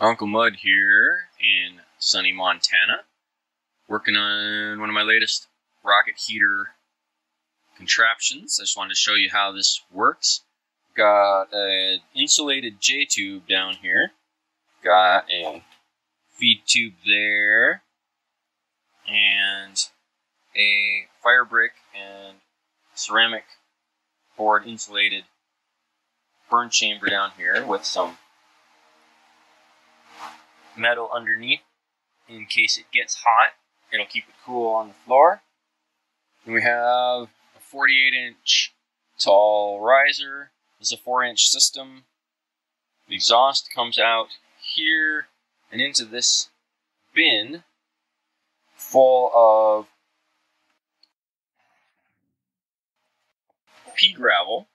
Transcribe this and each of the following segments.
Uncle Mud here in sunny Montana, working on one of my latest rocket heater contraptions. I just wanted to show you how this works. Got an insulated J tube down here. Got a feed tube there, and a fire brick and ceramic board insulated burn chamber down here with some metal underneath in case it gets hot. It'll keep it cool on the floor. And we have a 48 inch tall riser. This is a 4 inch system. The exhaust comes out here and into this bin full of pea gravel.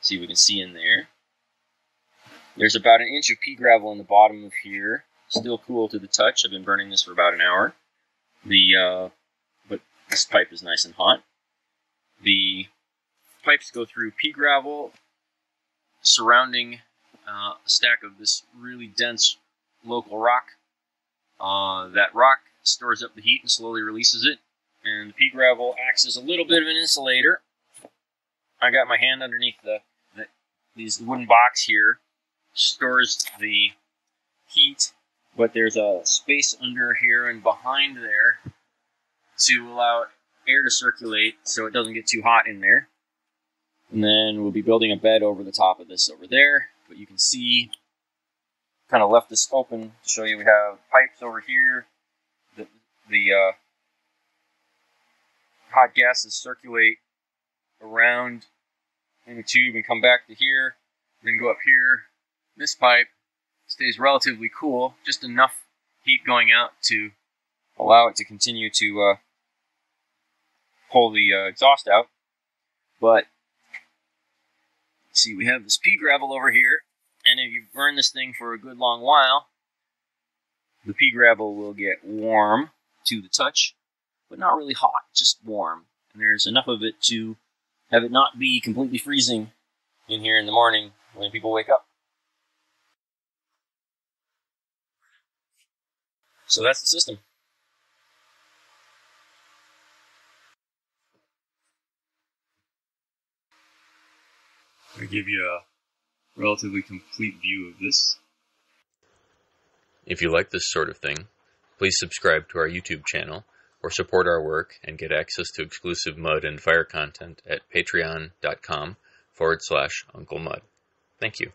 See we can see in there. There's about an inch of pea gravel in the bottom of here. Still cool to the touch. I've been burning this for about an hour. The uh, but this pipe is nice and hot. The pipes go through pea gravel surrounding uh, a stack of this really dense local rock. Uh, that rock stores up the heat and slowly releases it, and the pea gravel acts as a little bit of an insulator. I got my hand underneath the, the these wooden box here stores the heat, but there's a space under here and behind there to allow air to circulate so it doesn't get too hot in there. And then we'll be building a bed over the top of this over there, but you can see kind of left this open to show you we have pipes over here. The, the uh, hot gases circulate around in the tube and come back to here, then go up here this pipe stays relatively cool, just enough heat going out to allow it to continue to uh, pull the uh, exhaust out. But see, we have this pea gravel over here, and if you burn this thing for a good long while, the pea gravel will get warm to the touch, but not really hot, just warm. And there's enough of it to have it not be completely freezing in here in the morning when people wake up. So that's the system. I give you a relatively complete view of this. If you like this sort of thing, please subscribe to our YouTube channel or support our work and get access to exclusive mud and fire content at patreon.com forward slash Uncle Mud. Thank you.